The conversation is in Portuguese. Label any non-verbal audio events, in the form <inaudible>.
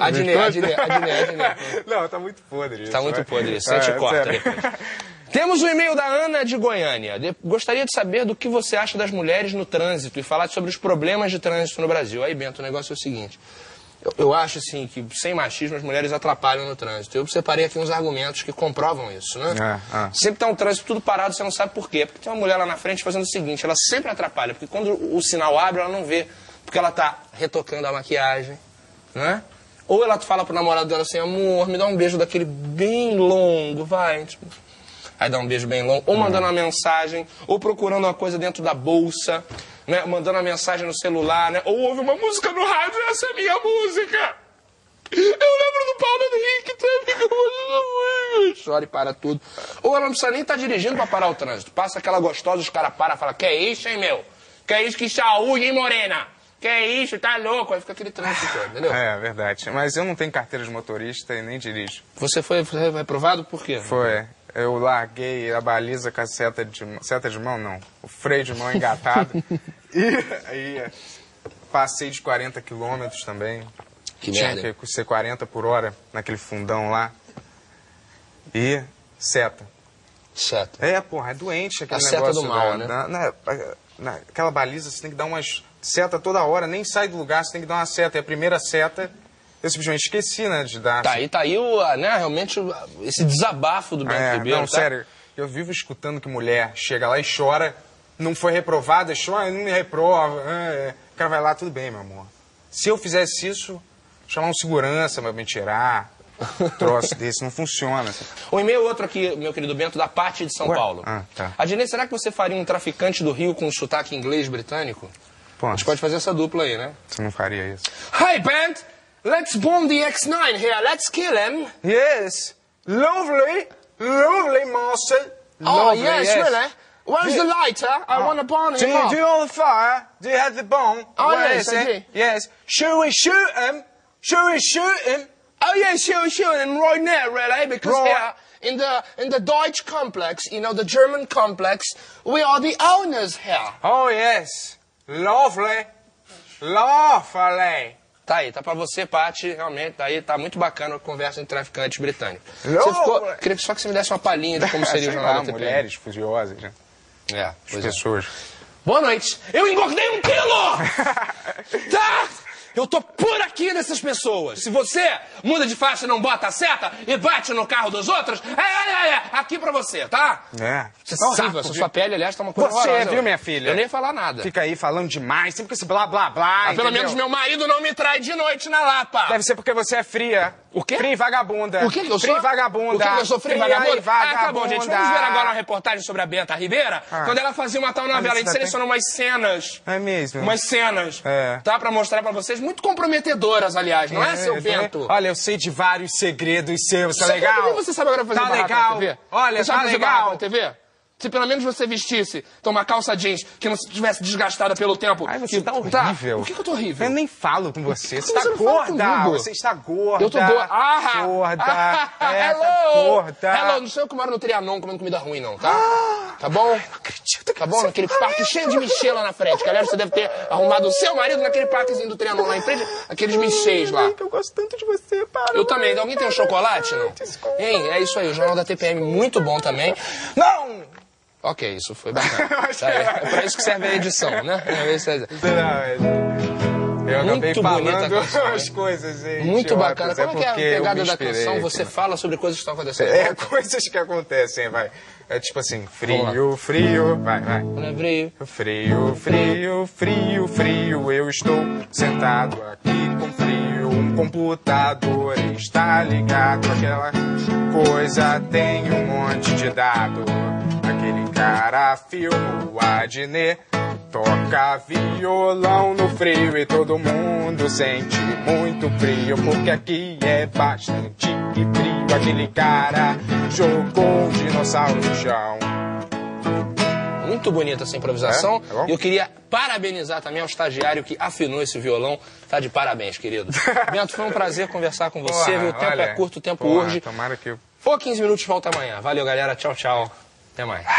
Adnê, Adnê, Adnê, Adnê. Não, tá muito podre isso. Tá muito podre isso. A gente É, corta depois. Temos o e-mail da Ana de Goiânia. De- Gostaria de saber do que você acha das mulheres no trânsito e falar sobre os problemas de trânsito no Brasil. Aí, Bento, o negócio é o seguinte. Eu, eu acho, assim, que sem machismo as mulheres atrapalham no trânsito. Eu separei aqui uns argumentos que comprovam isso, né? É, é. Sempre tá um trânsito tudo parado, você não sabe por quê. Porque tem uma mulher lá na frente fazendo o seguinte, ela sempre atrapalha. Porque quando o sinal abre, ela não vê. Porque ela tá retocando a maquiagem, né? Ou ela fala pro namorado dela assim, amor, me dá um beijo daquele bem longo, vai. Tipo, aí dá um beijo bem longo. Ou mandando uma mensagem, ou procurando uma coisa dentro da bolsa, né? Mandando uma mensagem no celular, né? Ou ouve uma música no rádio, essa é a minha música. Eu lembro do Paulo Henrique também. Chora e para tudo. Ou ela não precisa nem estar dirigindo pra parar o trânsito. Passa aquela gostosa, os caras param e falam, que é isso, hein, meu? Que é isso, que saúde, hein, morena? Que é isso, tá louco? Aí fica aquele trânsito <laughs> entendeu? É, verdade. Mas eu não tenho carteira de motorista e nem dirijo. Você foi, foi reprovado por quê? Foi. Eu larguei a baliza com a seta de mão. Seta de mão, não. O freio de mão engatado. <laughs> e aí passei de 40 quilômetros também. Que Tinha merda. que ser 40 por hora naquele fundão lá. E seta. Certo. É, porra, é doente aquele A seta negócio. do mal, da- né? na- na- naquela baliza você tem que dar umas seta toda hora, nem sai do lugar, você tem que dar uma seta. E a primeira seta, eu simplesmente esqueci, né, de dar. Tá aí, tá aí o, né, realmente esse desabafo do Bento É, Ribeiro. não, tá? sério, eu vivo escutando que mulher chega lá e chora, não foi reprovada, chora, não me reprova. é, é. O cara vai lá, tudo bem, meu amor. Se eu fizesse isso, chamar um segurança pra me tirar, <laughs> troço desse, não funciona. Um e-mail outro aqui, meu querido Bento, da parte de São Ué? Paulo. Ah, tá. Adnê, será que você faria um traficante do Rio com um sotaque inglês britânico? Pô, A gente pode fazer essa dupla aí, né? você não faria isso. Hey, Bent! Let's bomb the X9 here. Let's kill him. Yes, lovely, lovely, Marcel. Oh, Lovely, yes, really? Where's Yeah. the lighter? I want to burn Do him you, do you have the fire? Do you have the bomb? Oh, Where yes, I do. Yes. Should we shoot him? Should we shoot him? Oh, yes, sure, sure. And right now, really, because Right. here in the in the Deutsch complex, you know, the German complex, we are the owners here. Oh, yes. Lovely. Lovely. Tá aí, tá pra você, Paty, realmente, tá aí, tá muito bacana a conversa entre traficantes britânicos. Você Não, ficou, queria só que você me desse uma palhinha de como <laughs> seria o jornal da mulheres furiosas, né? É, As pois é. pessoas. Boa noite. Eu engordei um quilo! <laughs> tá? Eu tô por aqui dessas pessoas. Se você muda de faixa e não bota a seta e bate no carro dos outros, é, é, é, aqui pra você, tá? É. Você Saco, sabe, essa sua pele, aliás, tá uma coisa Você, horrorosa. viu, minha filha? Eu nem ia falar nada. Fica aí falando demais, sempre com esse blá blá blá. Ah, pelo entendeu? menos meu marido não me trai de noite na Lapa. Deve ser porque você é fria. O quê? Fria e vagabunda. O que que eu sou? Fria e vagabunda. O que que eu sou frio e Fria vagabundo? e vagabunda. Ah, tá bom, gente. Vamos ver agora uma reportagem sobre a Benta Ribeira, Ah. quando ela fazia uma tal novela. A gente selecionou umas cenas. É mesmo? Umas cenas. É. Tá? Pra mostrar pra vocês. Muito comprometedoras, aliás. Não é, seu é. Bento? Olha, eu sei de vários segredos seus, tá legal? Que você sabe agora fazer Tá legal. na TV? Olha, você tá legal. na TV? Se pelo menos você vestisse, então, uma calça jeans que não tivesse desgastada pelo tempo. Ai, você que, tá horrível. Por que, que eu tô horrível? Eu nem falo com você. Você tá não gorda. Você está gorda. Eu tô gorda. Ah! Gorda. Ah, <laughs> é, hello! tá gorda. Hello, não sou eu que moro no Trianon comendo comida ruim, não, tá? tá bom? acredito que Tá bom? Naquele parque cheio de Michel lá na frente. Aliás, você deve ter arrumado o seu marido naquele parquezinho do Trianon lá em frente. Aqueles Michels lá. Ai, que eu gosto tanto de você, para. Eu também. Alguém tem um chocolate, não? Desculpa. Hein? É isso aí. O Jornal da TPM, muito bom também. Não! Ok, isso foi <laughs> bacana. Tá, é, é. é pra isso que serve a edição, né? <laughs> É. Eu acabei Muito falando canção, as coisas, hein? Muito bacana. Como é que é a pegada da canção? Você né? fala sobre coisas que estão acontecendo. <laughs> É coisas que acontecem, vai. É tipo assim, frio, frio, vai, vai. Não é frio. Frio, frio, frio, frio, eu estou sentado aqui com frio. Um computador está ligado, aquela coisa tem um monte de dado. Aquele cara filma o Adnê, toca violão no frio e todo mundo sente muito frio, porque aqui é bastante frio. Aquele cara jogou um dinossauro no chão. Muito bonita essa improvisação. É? E eu queria parabenizar também ao estagiário que afinou esse violão. Tá de parabéns, querido. <laughs> Bento, foi um prazer conversar com você. Porra? O tempo olha, é curto, o tempo porra, urge. Tomara que Ou 15 minutos volta amanhã. Valeu, galera. Tchau, tchau. Até mais.